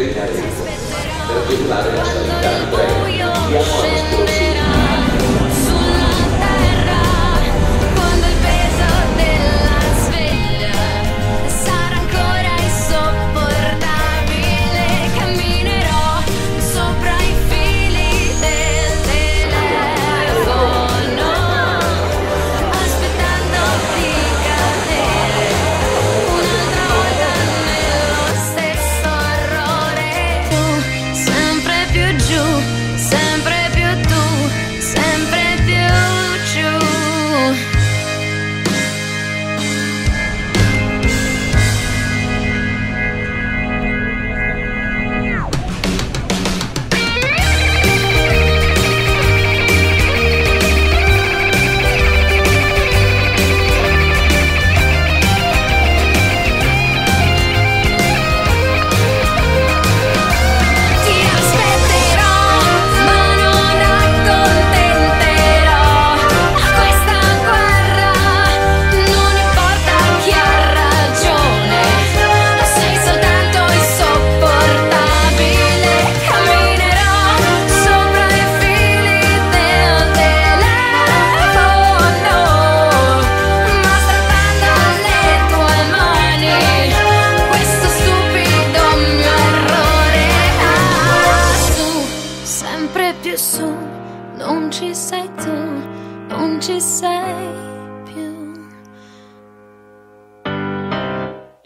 per ricaricare, per la sanità. Sempre più su, non ci sei tu, non ci sei.